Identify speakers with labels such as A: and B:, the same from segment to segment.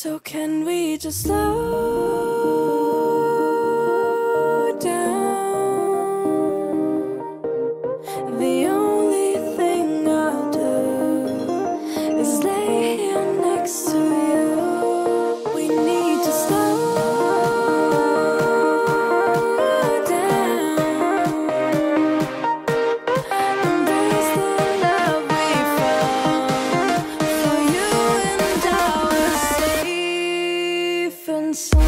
A: So, can we just slow safe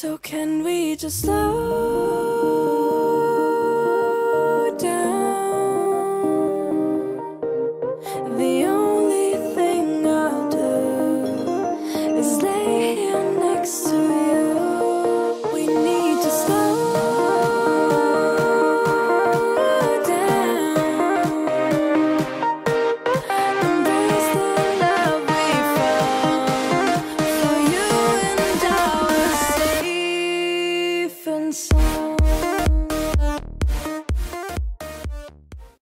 A: So can we just slow